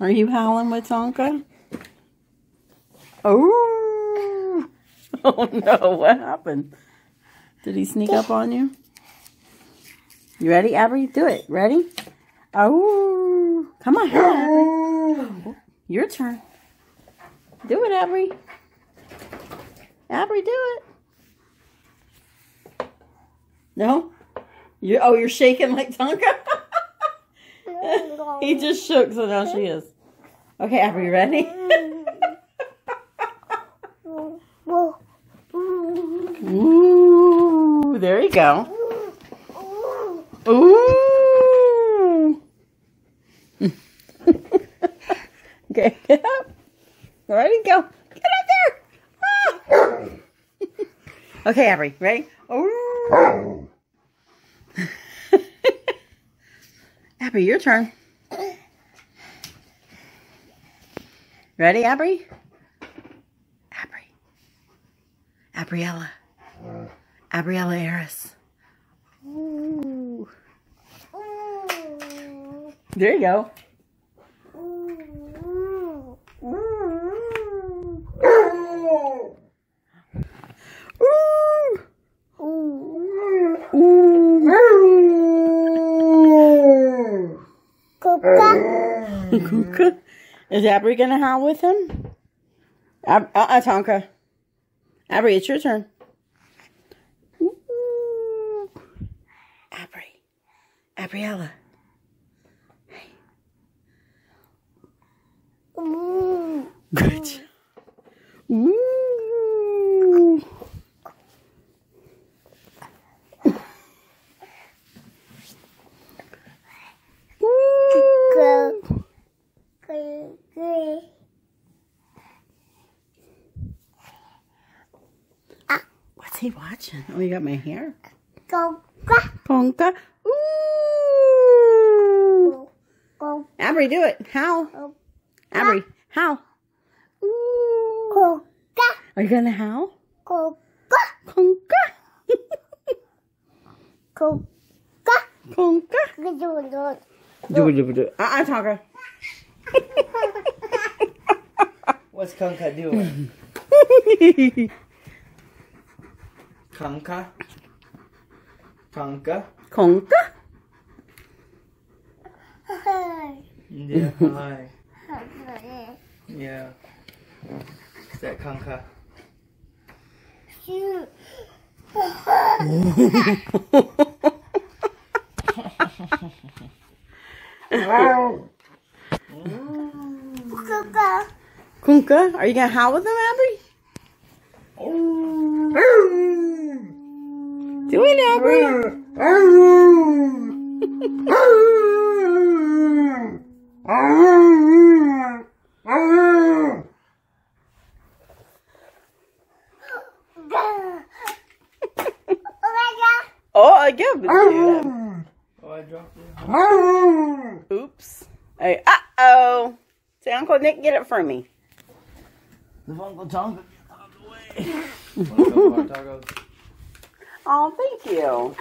Are you howling with Tonka? Oh! Oh no, what happened? Did he sneak up on you? You ready, Abby? Do it. Ready? Oh! Come on, Abby. Your turn. Do it, Abby. Abby, do it. No? You oh, you're shaking like Tonka? he just shook, so now she is. Okay, Abby, you ready? Ooh, there you go. Ooh. okay, get up. Ready? Go. Get up there. Ah. okay, Abby, ready? Ooh. Abby, your turn. Ready, Abby? Abby. Abryella. Abryella Eris. Ooh. There you go. Kuka. Is Abri gonna howl with him? Ab- uh, uh, Tonka. Abry, it's your turn. Ooh. Abry. Abryella. Hey. Good job. Ooh. Ooh. What's he watching? Oh, you got my hair. Ponka. Ooh. Abry, do it. How? Abry, how? Ooh. Are you gonna howl? Conka. Conka. Do it, do it, do it. Uh-uh, Tonka. What's Kanka doing? Kanka? Kanka? Conka. Yeah, hi. Yeah. Is that Kanka? Kunka, are you gonna howl with them, Abby? Do it, Abby. Oh, I give it to you. Oh, I dropped it. Oops. Hey, uh-oh. Say, Uncle Nick, get it for me. The Uncle Tonka get out of the way. Oh, thank you.